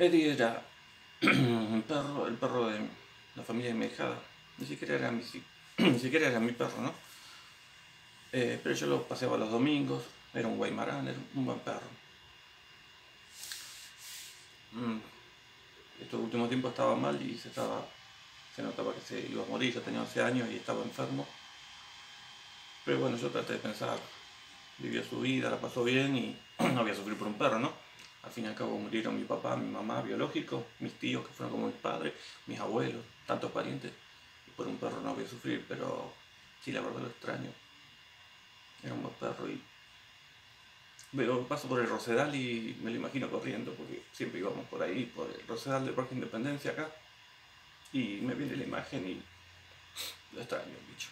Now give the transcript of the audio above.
Eddie era un perro, el perro de la familia de mi hijada. Ni siquiera era mi, perro, ¿no? Eh, pero yo lo paseaba los domingos, era un guaymarán, era un buen perro. Mm. Estos últimos tiempos estaba mal y se notaba que se iba a morir, ya tenía 11 años y estaba enfermo. Pero bueno, yo traté de pensar, vivió su vida, la pasó bien y no había sufrir por un perro, ¿no? Al fin y al cabo murieron mi papá, mi mamá biológico, mis tíos que fueron como mis padres, mis abuelos, tantos parientes. Y por un perro no voy a sufrir, pero sí, la verdad lo extraño. Era un buen perro y Veo, paso por el Rosedal y me lo imagino corriendo, porque siempre íbamos por ahí, por el Rosedal de Parque Independencia acá. Y me viene la imagen y lo extraño, bicho.